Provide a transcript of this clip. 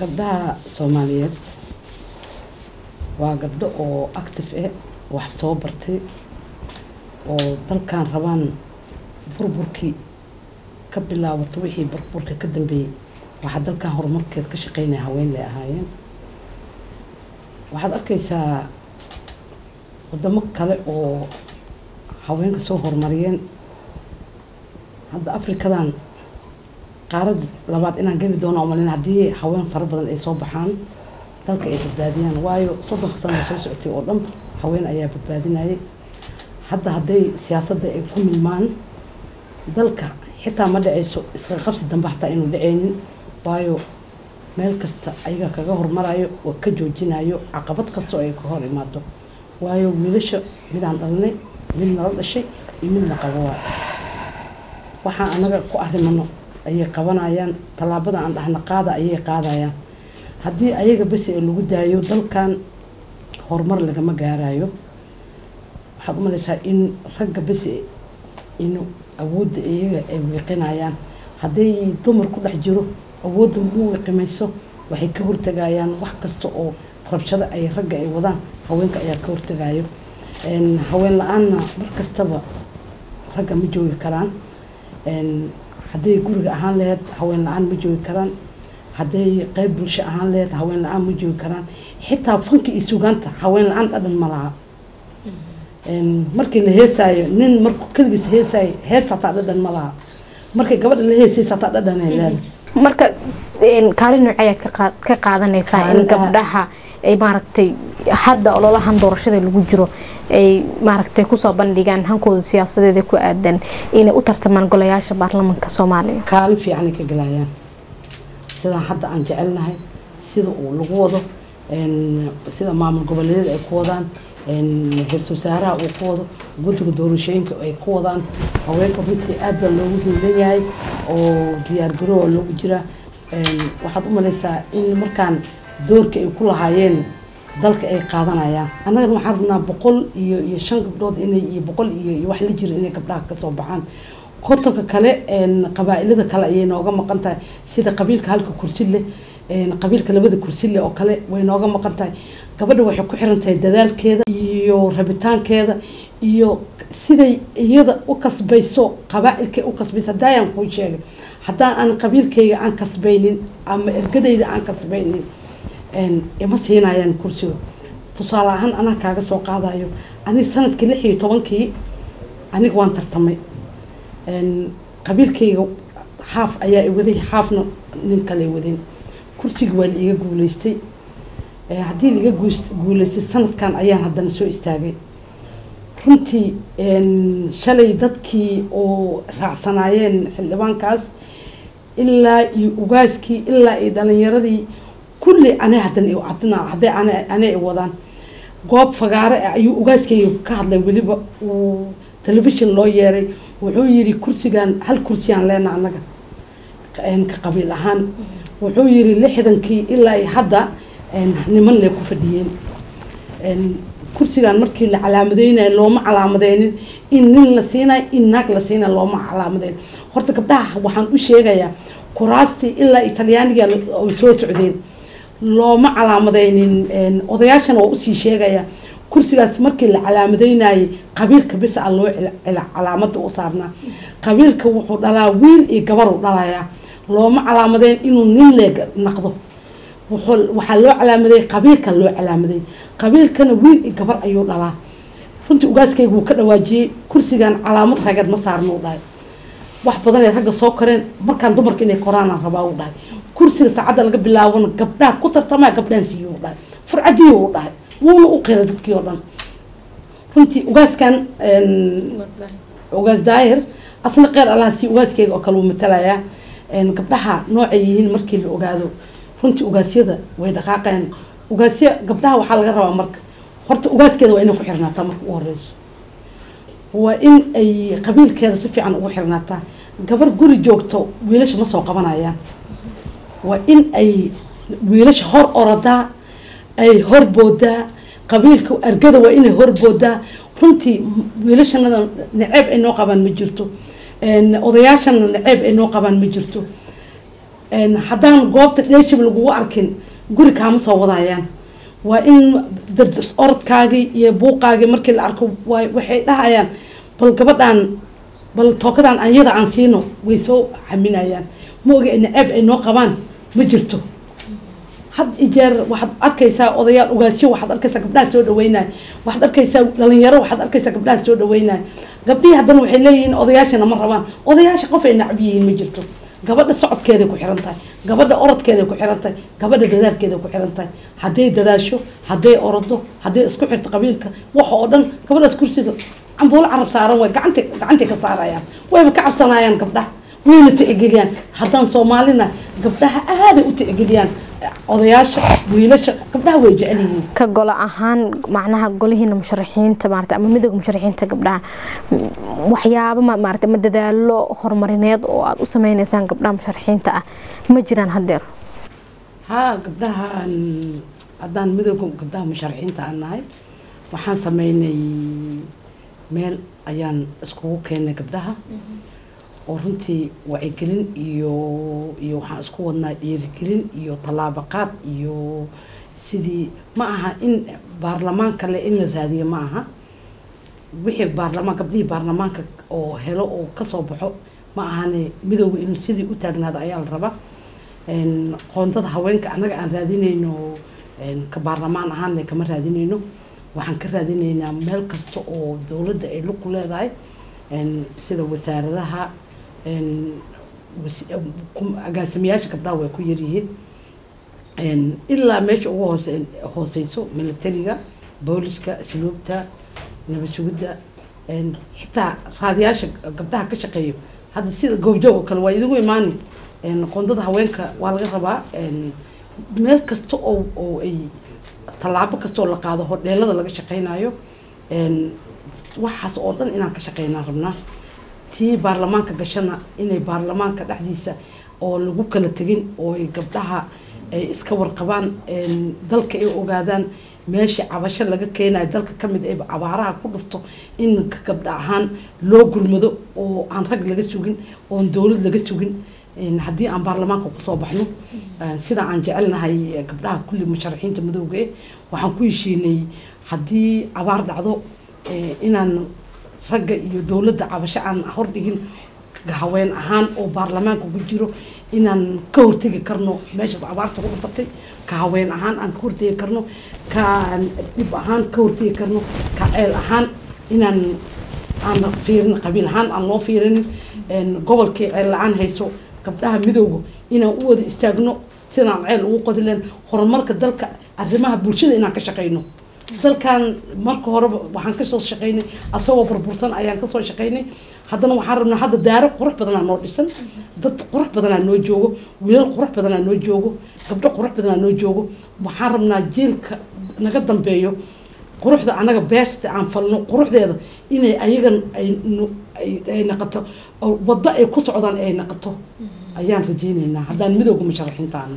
gabdhaha soomaaliyeed waa gabdho oo active eh wax soo bartay oo dalkan rabaan burburkii ka bilaabato wixii burburka ka dambeeyey waxaa dalkan horumarkeed ka shaqeynaya haween lay ahaayeen. Waxaad arkaysaa wadamo kale oo haweenka soo horumariyeen hadda afrikadan qaarada labaad inaan geli doono umalin haddii haween fara badan ay soo baxaan dalka ay badbaadiyaan. Waayo soddonka sano soo socotay oo dhan haween ayaa badbaadinayay. Hadda hadday siyaasadda ay ku milmaan dalka xitaa ma dhacayso iska qabsi dambe hataa inuu dhacaynin waayo meel kasta ayaga kaga hormarayo oo ka joojinayo caqabad kastoo ay ka hor imaado waayo wiilasha midaan dhalnay mid nala dhashay iyo midna qabo waa waxaan anaga ku arrimano ayay qabanayaan tallaabada aan dhahna qaada ayay qaadayaan. Haddii ayaga besi ee lagu daayo dalkan horumar lagama gaarayo. Waxaad u malaysaa in ragga besi in awoodda iyaga ay wiiqinayaan. Hadday dumar ku dhex jiro awoodda mu wiiqimayso waxay ka hortagayaan wax kasta oo rabshado ay ragga ay wadaan haweenka ayaa ka hortagayo. Haween la'aanna mar kastaba ragga ma joogi karaan hadday guriga ahaan laheyd haween la'aan ma joogi karaan. Hadday qeyb bulsho ahaan laheyd haween la'aan ma joogi karaan. Xitaa fanka iyo sugaanta haween la'aan dhadhan ma laha. Markii la heesaayo nin markuu keligiis heesaayo hees hataa dhadhan ma laha. Markay gabadha la heesaysa hataa dhadhan ay leedahay. Marka kaalin nooc ayaad ka qaadanaysaa in gabdhaha ay maaragtay hadda ololahan doorashada lagu jiro ay maaragtay ku soo bandhigaan hankooda siyaasadeeda ku aadan inay u tartamaan golayaasha baarlamanka soomaaliya. Kaalin fiicanay ka galayaan. Sidaan hadda aan jecelnahay sida uu lagu wado sida maamul goboleedyada ay ku wadaan ra'iisul uu ku wado guddiga doorashooyinka ay ku wadaan haweenka runtii aad baa loogu hiilan yahay oo diyaargaroowa loogu jiraa waxaad u malaysaa in markaan doorka ay ku lahaayeen dalka ay qaadanayaan. Annagana waxaan rabnaa boqol iyo iyo shan gabdhood inay iyo boqol iyo iyo wax la jiro inay gabdhaha ka soo baxaan. Kontonka kale qabaa-ilada kale ayay nooga maqan tahay. Sida qabiilka halka kursi leh qabiilka labada kursi leh oo kale way nooga maqan tahay. Gabadha waxay ku xiran tahay dadaalkeeda iyo rabitaankeeda iyo siday iyada u kasbayso qabaa-ilkay u kasbayso. Haddaayaan kuu sheegay haddaan aan qabiilkayga aan kasbaynin ama ergadayda aan kasbaynin ima siinayaan kursiga tusaale ahaan anaa kaaga soo qaadayo. Anig sannadkii lix iyo tobankii aniga waan tartamay. Qabiilkayga xaaf ayaa iwaday xaafna nin kale wadin kursiga waa la iga guuleystay haddii la iga guuleystay sanadkan ayaan haddana soo istaagay. Runtii shalay dadkii oo raacsanaayeen xildhibaankaas ilaa iyo ugaaskii ilaa iyo dhalinyaradii kulli ane hadan adna hadday ane ay wadaan goob fagaare ah ayuu ugaaskayga ka hadlay weliba uu telefishon loo yeeray. Wuxuu yidhi kursigan hal kursiyaan leena annaga ka qabiil ahaan. Wuxuu yidhi lixdankii ilaa hadda niman lee ku fadhiyeen. Kursigan markii la calaamadeynayo looma calaamadeynin in nin la siinayo in naag la siinayo looma calaamadeyn. Horta gabdhaha waxaan u sheegayaa kuraastii ilaa italyaaniga ay soo socdeen looma calaamadeynin odayaashana waa u sii sheegaya kursigaas markii la calaamadeynayay qabiilka bisa a loo calaamada u saarnaa. Qabiilka wuxuu dhalaa wiil iyo gabaruu dhalayaa looma calaamadeyn inuu nin leeg naqdo. Waxaa loo calaamadeeyey qabiilka loo calaamadeeyey qabiilkana wiil iyo gabar ayuu dhalaa. Runtii ugaaskayga wuu ka dhawaajiyey kursigan calaamad rageed ma saarna u dhahay. Wax badan ay ragga soo koreen markaan dumarka inay koraanaan rabaa u dhahay kursiga saacadda laga bilaabona gabdhaha ku tartamaa gabdhahan siiyo u dhahay. Furcadii u dhahay. Wuuna u qiray dadkii oo dhan. Runtii ugaaskan ugaas daahir asna qeyr allaha sii ugaaskeyga oo kale uu matalayaa gabdhaha noocay yihiin markii la ogaado. Runtii ugaasyada way dhaqaaqeen. Ugaasyo gabdhaha waxaa laga rabaa marka. Horta ugaaskeeda waa inay ku xirnaataa marka u horeyso waa in ay qabiilkeeda si fiican ugu xirnaataa. Gabar guri joogto wiilasha ma soo qabanayaan waa in ay wiilasha hor orodaa ay hor boodaa qabiilka argada waa inay hor boodaa. Runtii wiilashanada naceeb ay noo qabaan ma jirto. Odayaashana naceeb ay noo qabaan ma jirto. Haddaan goobta dheeshib lagugu arkin guri kaama soo wadayaan. Waa in orodkaagii iyo buuqaagii markii la arko waxay dhahayaan bal gabadhaan bal tookadan anyada aan siino way soo xaminayaan ma oga naceeb ay noo qabaan ma jirto. Had ijeer waxaad arkaysaa odayaal ogaasyo waxaad arkaysaa gabdhaha soo dhaweynaya waxaad arkaysaa dhalinyaro waxaad arkaysaa gabdhaha soo dhaweynaya gabdhihii haddana waxay leeyihiin odayaashana ma rabaan. Odayaasha qof ay nacab yihiin ma jirto. Gabadha socodkeeday ku xiran tahay. Gabadha orodkeeday ku xiran tahay. Gabadha dadaalkeeday ku xiran tahay. Hadday dadaasho hadday orodo hadday isku xirto qabiilka waxa oo dhan gabadhaas kursiga cambuulo carab saaran way gacanta gacantay ka saarayaan. Wayba ka cabsanayaan gabdhaha wayna tixgeliyaan. Haddaan soomaalina gabdhaha aaday u tixgeliyaan. Odayaasha wiilasha gabdhaha way jecel yihiin ka golo ahaan macnaha golihiina musharaxiinta maarata ama midooda musharaxiinta gabdhaha ma maarata ma dadaalo horumarineed oo aad u sameyneysaan gabdhaha musharaxiinta ah. Ma jiraan haddeer haa gabdhaha aan- haddaan midooga gabdhaha musharaxiinta aan nahay waxaan sameynay meel ayaan iskugu keennay gabdhaha oo runtii wacyigelin iyo iyo waxaan isku wadnaa dhiirigelin iyo tallaabaqaad iyo sidii ma aha in baarlamaan kale in la raadiyo ma aha. Wixii baarlamaan gabdhihii baarlamaanka oo helo oo ka soo baxo ma ahane midooga inuu sidii u taagnaado ayaa la rabaa. Qoondada haweenka annaga aan raadinayno ka baarlamaan ahaanle kama raadinayno waxaan ka raadinaynaa meel kasta oo dowladda ay lug ku leedahay. Sida wasaaradaha agaasimayaasha gabdhaha way ku yaryihiin. Ilaa meesha ugu hoose hooseyso militariga booliska asluubta nabad sugidda xitaa raadiyaasha gabdhaha ka shaqeeyo. Hadda sida goobjoog oo kale waa idigu imaani. Een, qoondada haweenka waa laga rabaa. Meel kasta oo oo ay tallaabo kasta oo la qaado hodheelada laga shaqeynayo waxaas oo dhan inaan ka shaqeynaan rabnaa tii baarlamaanka gashana inay baarlamaanka dhexdiisa oo lagu kala tegin oo gabdhaha ay iska warqabaan dalka ay ogaadaan meesha cabasho laga keenayo dalka ka mid ee abaaraha ku dhufto in gabdha ahaan loo gurmado oo aan rag laga sugin oon dowlad laga sugin haddii aan baarlamaanka ku soo baxno. Sida aan jecelnahay gabdhaha kulli musharaxiinta madowga eh waxaan ku heshiinay haddii abaar dhacdo inaan ragga iyo dowladda cabasho aan hordhigin haween ahaan oo baarlamaanka ku jiro inaan ka hortegi karno meeshaas abaarta ku dhufatay ka haween ahaan aan ka hortegi karno ka dhib ahaan ka hortegi karno ka ceel ahaan inaan aan fiirin qabiil ahaan aan loo fiirinin gobolkii ceel la'aan hayso gabdhaha midowga inaan u wada istaagno sidaan ceel ugu qodileen horumarka dalka arrimaha bulshada inaan ka shaqeyno dalkan marka horeba waxaan ka soo shaqeynay asagoo burbursan ayaan ka soo shaqeynay haddana waxaan rabnaa hadda daaro qurux badanaa noo dhisan dad qurux badanaa noo joogo wiilal qurux badanaa noo joogo gabdho qurux badanaa noo joogo. Waxaan rabnaa jeelka naga dambeeyo quruxda anaga beerta aan falno quruxdeeda inay ayagan ay naqato waddo ay ku socdaan ay naqato. Ayaan rajeynaynaa haddaan midooga musharaxiinta aano